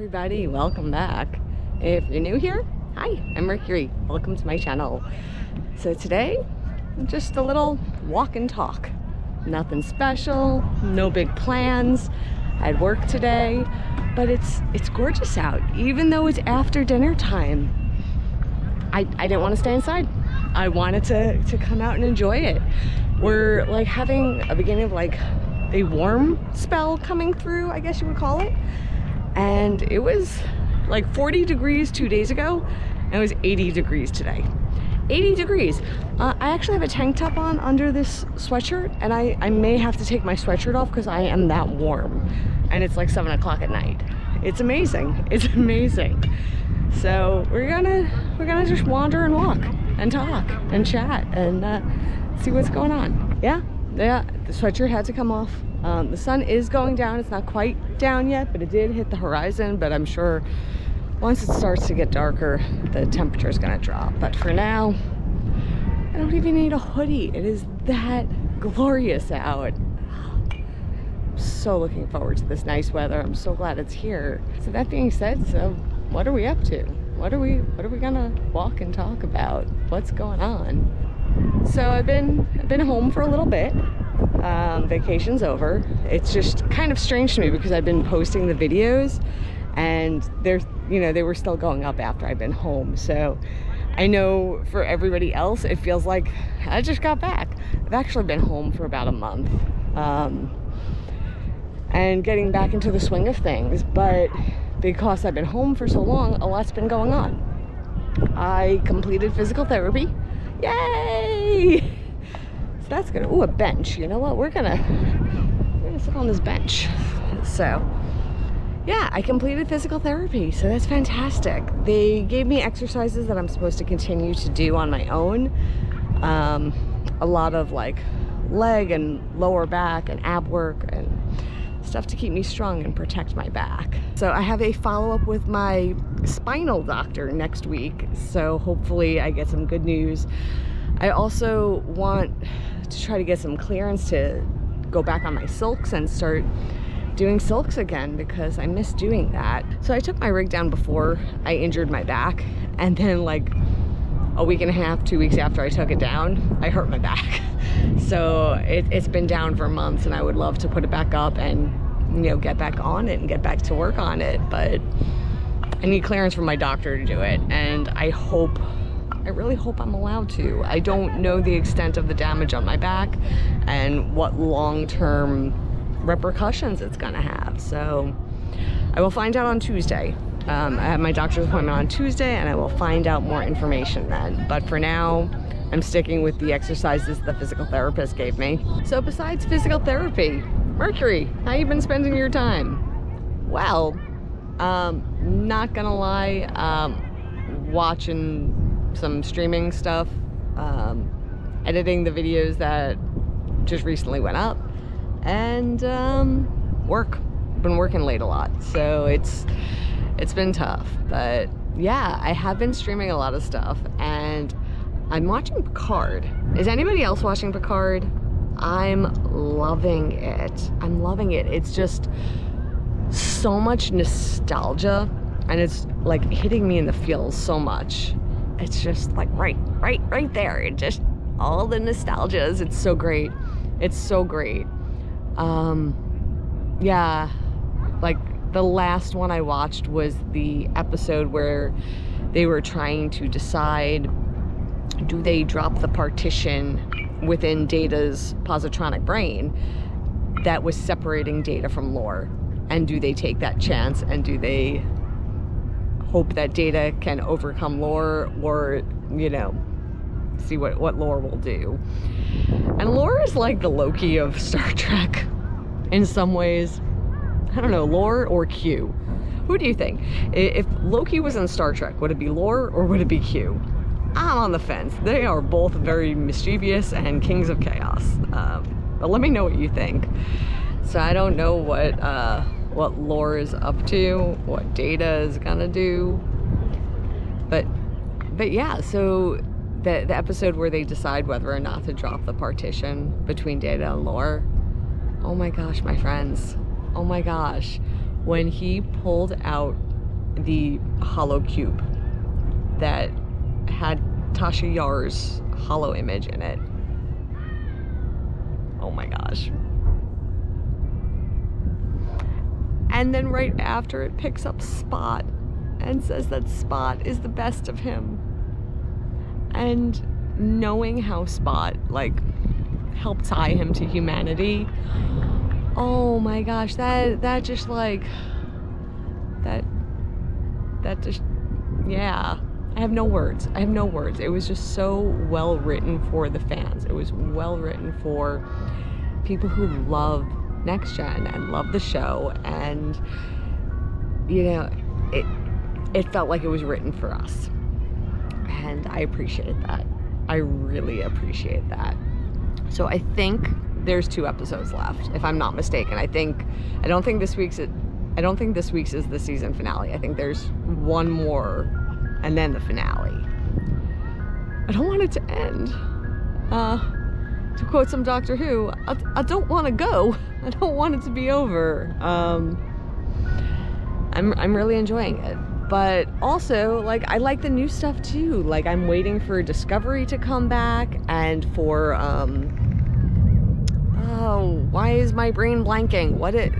everybody, welcome back. If you're new here, hi, I'm Mercury. Welcome to my channel. So today, just a little walk and talk. Nothing special, no big plans. I had work today, but it's it's gorgeous out. Even though it's after dinner time, I, I didn't want to stay inside. I wanted to, to come out and enjoy it. We're like having a beginning of like a warm spell coming through, I guess you would call it. And it was like 40 degrees two days ago, and it was 80 degrees today. 80 degrees. Uh, I actually have a tank top on under this sweatshirt, and I, I may have to take my sweatshirt off because I am that warm. And it's like 7 o'clock at night. It's amazing. It's amazing. So we're gonna we're gonna just wander and walk and talk and chat and uh, see what's going on. Yeah, yeah. The sweatshirt had to come off. Um, the sun is going down. It's not quite down yet, but it did hit the horizon. But I'm sure once it starts to get darker, the temperature is gonna drop. But for now, I don't even need a hoodie. It is that glorious out. I'm so looking forward to this nice weather. I'm so glad it's here. So that being said, so what are we up to? What are we what are we gonna walk and talk about? What's going on? So I've been I've been home for a little bit. Um, vacation's over. It's just kind of strange to me because I've been posting the videos and they're you know they were still going up after I've been home. So I know for everybody else it feels like I just got back. I've actually been home for about a month. Um, and getting back into the swing of things, but because I've been home for so long, a lot's been going on. I completed physical therapy. Yay! That's good. Oh, a bench. You know what? We're gonna we're gonna sit on this bench. So yeah, I completed physical therapy, so that's fantastic. They gave me exercises that I'm supposed to continue to do on my own. Um, a lot of like leg and lower back and ab work and stuff to keep me strong and protect my back. So I have a follow-up with my spinal doctor next week, so hopefully I get some good news. I also want to try to get some clearance to go back on my silks and start doing silks again because I miss doing that. So I took my rig down before I injured my back and then like a week and a half, two weeks after I took it down, I hurt my back. So it, has been down for months and I would love to put it back up and, you know, get back on it and get back to work on it. But I need clearance from my doctor to do it. And I hope, I really hope I'm allowed to. I don't know the extent of the damage on my back and what long-term repercussions it's gonna have. So I will find out on Tuesday. Um, I have my doctor's appointment on Tuesday and I will find out more information then. But for now, I'm sticking with the exercises the physical therapist gave me. So besides physical therapy, Mercury, how you been spending your time? Well, um, not gonna lie, um, watching some streaming stuff, um, editing the videos that just recently went up, and um, work. Been working late a lot, so it's it's been tough. But yeah, I have been streaming a lot of stuff, and I'm watching Picard. Is anybody else watching Picard? I'm loving it. I'm loving it. It's just so much nostalgia and it's like hitting me in the feels so much. It's just like right, right, right there. It just all the nostalgias. It's so great. It's so great. Um, yeah, like the last one I watched was the episode where they were trying to decide do they drop the partition within Data's positronic brain that was separating Data from Lore? And do they take that chance and do they hope that Data can overcome Lore or, you know, see what, what Lore will do? And Lore is like the Loki of Star Trek in some ways. I don't know, Lore or Q? Who do you think? If Loki was in Star Trek, would it be Lore or would it be Q? I'm on the fence. They are both very mischievous and kings of chaos. Um, but let me know what you think. So I don't know what uh, what Lore is up to, what Data is gonna do, but but yeah. So the the episode where they decide whether or not to drop the partition between Data and Lore. Oh my gosh, my friends. Oh my gosh, when he pulled out the hollow cube that had Tasha Yar's hollow image in it. Oh my gosh. And then right after it picks up Spot and says that Spot is the best of him. And knowing how Spot like helped tie him to humanity. Oh my gosh, that that just like that that just yeah. I have no words. I have no words. It was just so well written for the fans. It was well written for people who love next gen. And love the show and you know it it felt like it was written for us. And i appreciate that. I really appreciate that. So i think there's two episodes left if i'm not mistaken. I think i don't think this week's i don't think this week's is the season finale. I think there's one more and then the finale. I don't want it to end. Uh to quote some Doctor Who, I, I don't want to go. I don't want it to be over. Um, I'm, I'm really enjoying it. But also, like, I like the new stuff too. Like, I'm waiting for Discovery to come back and for, um, oh, why is my brain blanking? What it,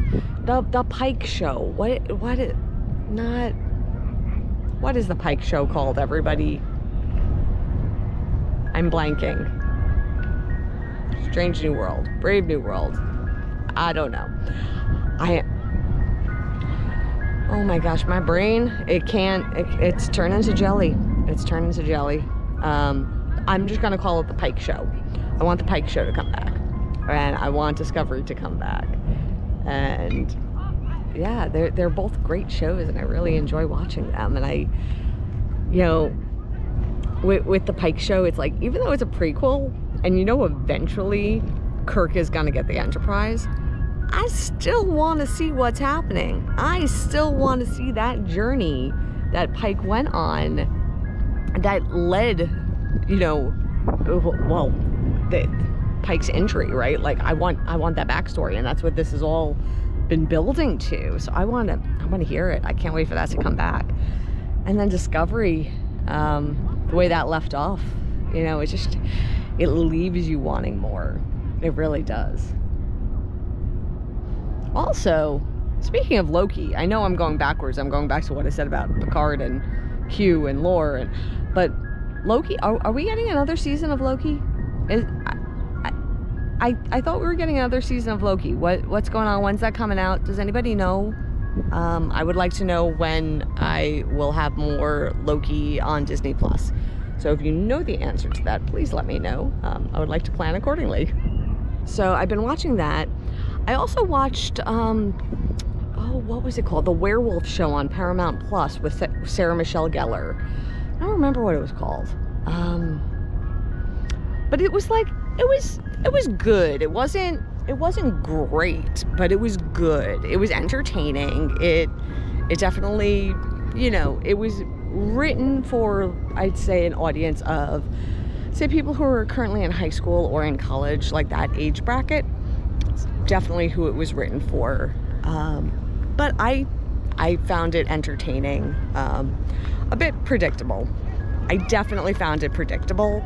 the, the Pike show. What, what it, not, what is the Pike show called, everybody? I'm blanking. Strange New World, Brave New World. I don't know. I. Oh my gosh, my brain, it can't, it, it's turning to jelly. It's turning to jelly. Um, I'm just gonna call it the Pike Show. I want the Pike Show to come back. And I want Discovery to come back. And yeah, they're, they're both great shows and I really enjoy watching them. And I, you know, with, with the Pike Show, it's like, even though it's a prequel, and you know eventually Kirk is gonna get the Enterprise, I still want to see what's happening. I still want to see that journey that Pike went on that led, you know, well, the Pike's injury, right? Like I want I want that backstory and that's what this has all been building to. So I want to I want to hear it. I can't wait for that to come back. And then Discovery um the way that left off, you know, it just it leaves you wanting more. It really does. Also, speaking of Loki, I know I'm going backwards. I'm going back to what I said about Picard and Q and Lore, and but Loki. Are, are we getting another season of Loki? Is I, I I thought we were getting another season of Loki. What what's going on? When's that coming out? Does anybody know? Um, I would like to know when I will have more Loki on Disney Plus. So if you know the answer to that, please let me know. Um, I would like to plan accordingly. So I've been watching that. I also watched, um, oh, what was it called? The Werewolf Show on Paramount Plus with Sarah Michelle Gellar. I don't remember what it was called. Um, but it was like, it was, it was good. It wasn't, it wasn't great, but it was good. It was entertaining. It, it definitely, you know, it was written for, I'd say, an audience of, say, people who are currently in high school or in college, like that age bracket. It's definitely who it was written for. Um, but I, I found it entertaining, um, a bit predictable. I definitely found it predictable,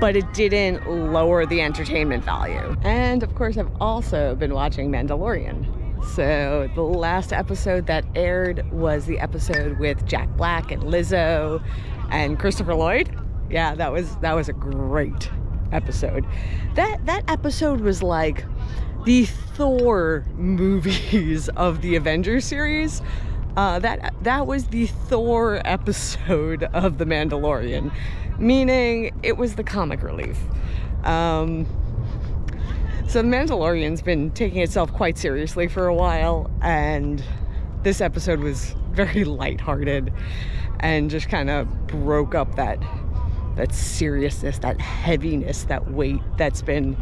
but it didn't lower the entertainment value. And of course, I've also been watching Mandalorian. So the last episode that aired was the episode with Jack Black and Lizzo and Christopher Lloyd. Yeah, that was that was a great episode. That that episode was like the Thor movies of the Avengers series. Uh, that that was the Thor episode of The Mandalorian, meaning it was the comic relief. Um, so The Mandalorian's been taking itself quite seriously for a while, and this episode was very lighthearted and just kind of broke up that that seriousness, that heaviness, that weight that's been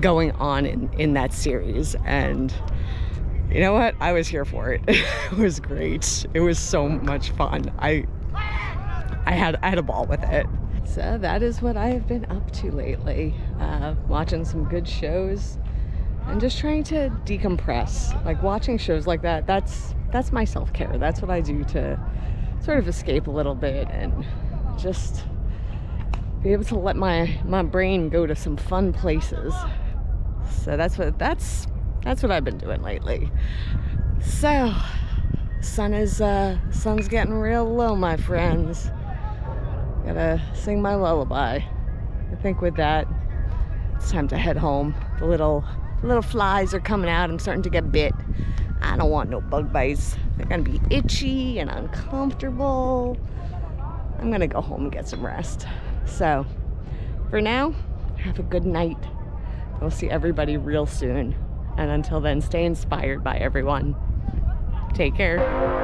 going on in, in that series. And you know what? I was here for it. it was great. It was so much fun. I I had I had a ball with it. So that is what I have been up to lately. Uh, watching some good shows and just trying to decompress. Like watching shows like that, that's that's my self-care. That's what I do to sort of escape a little bit and just be able to let my my brain go to some fun places. So that's what that's that's what I've been doing lately. So sun is uh sun's getting real low, my friends. Gotta sing my lullaby. I think with that, it's time to head home. The little little flies are coming out. I'm starting to get bit. I don't want no bug bites. They're gonna be itchy and uncomfortable. I'm gonna go home and get some rest. So, for now, have a good night. We'll see everybody real soon. And until then, stay inspired by everyone. Take care.